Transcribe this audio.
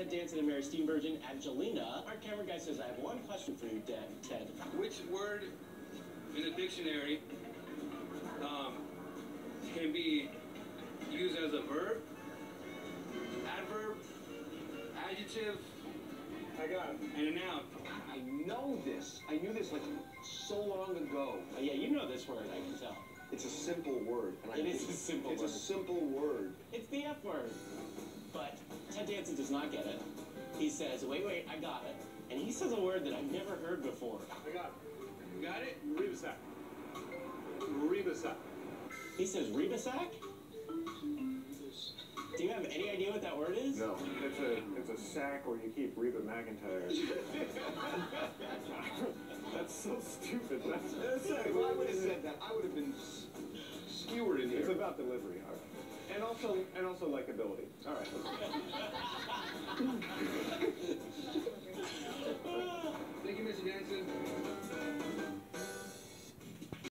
Ted Danson and Mary Steenburgen, Angelina. Our camera guy says, I have one question for you, Ted. Ted. Which word in the dictionary um, can be used as a verb, adverb, adjective, I got it. and a noun? I know this. I knew this like so long ago. Oh, yeah, you know this word, I can tell. It's a simple word. And I It is a simple It's word. a simple word. It's the F word. But Ted Danson does not get it. He says, wait, wait, I got it. And he says a word that I've never heard before. I got You got it? it. Rebasac. Rebasac. He says, Rebasac? Do you have any idea what that word is? No, it's a it's a sack where you keep Reba McEntire. That's so stupid. That's, If I would have said that, about delivery. All right. And also, and also likability. All right.